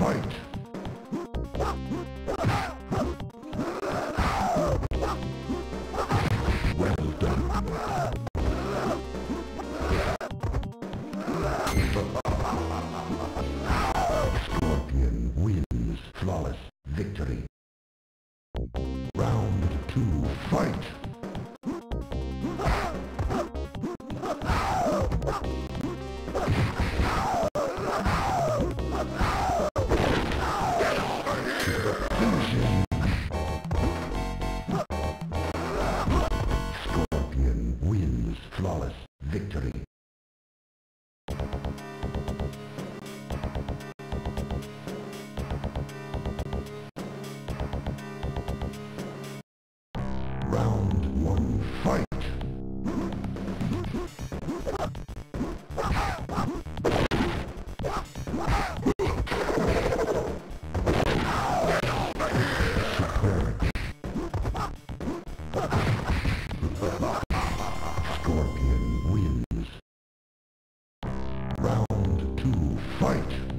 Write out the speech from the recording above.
fight! Well done. Scorpion wins flawless victory. Round two, fight! Victory. Round one, fight! Fight!